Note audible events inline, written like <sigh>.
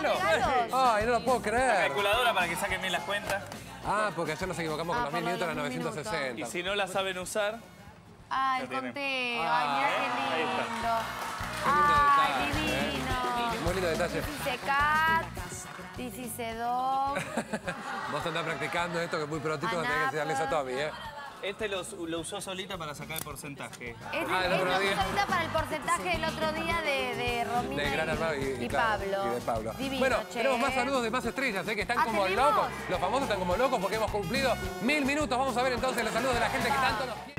regalo? Ay, no lo puedo creer. Calculadora para que saquen bien las cuentas. Ah, porque ayer nos equivocamos con Ah, los mil minutos, los era mil 960. Y si no la saben usar, Ay, Ya tienen. conté. Ah, Ay, mira qué lindo. está. Qué lindo Ay, detalle, ¿eh? divino. Muy lindo detalle. Dice cat, dice dog. <laughs> Vos andás practicando esto que muy prontito no tenés que enseñarle eso a Tommy, ¿eh? este lo, lo usó solita para sacar el porcentaje. Este Ah, el es lo que día. ahorita para el porcentaje del otro día de Romina De Gran Hermano y, y, y claro, Pablo. y de Pablo. Divino, bueno, che. tenemos más saludos de más estrellas, ¿eh? que están ¿Ah, como tenemos? locos. Los famosos están como locos porque hemos cumplido mil minutos. Vamos a ver entonces los saludos de la gente que tanto nos quiere.